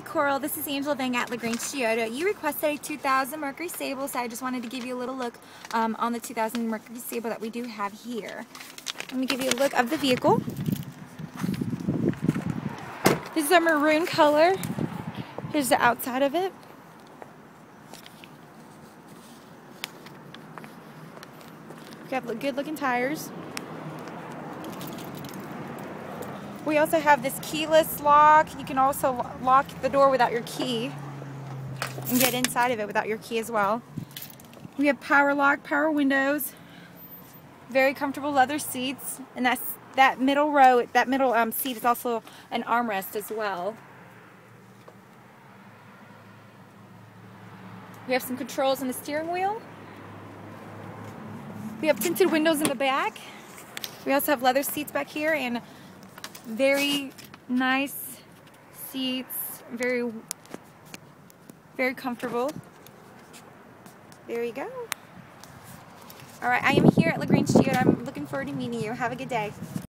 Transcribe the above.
Hi Coral, this is Angela Vang at LaGrange Toyota. You requested a 2000 Mercury Sable, so I just wanted to give you a little look um, on the 2000 Mercury Sable that we do have here. Let me give you a look of the vehicle. This is a maroon color. Here's the outside of it. We have good looking tires. We also have this keyless lock. You can also lock the door without your key and get inside of it without your key as well. We have power lock, power windows, very comfortable leather seats, and that's that middle row, that middle um, seat is also an armrest as well. We have some controls on the steering wheel. We have tinted windows in the back. We also have leather seats back here and very nice seats, very, very comfortable. There you go. All right, I am here at LaGrange Toyota. I'm looking forward to meeting you. Have a good day.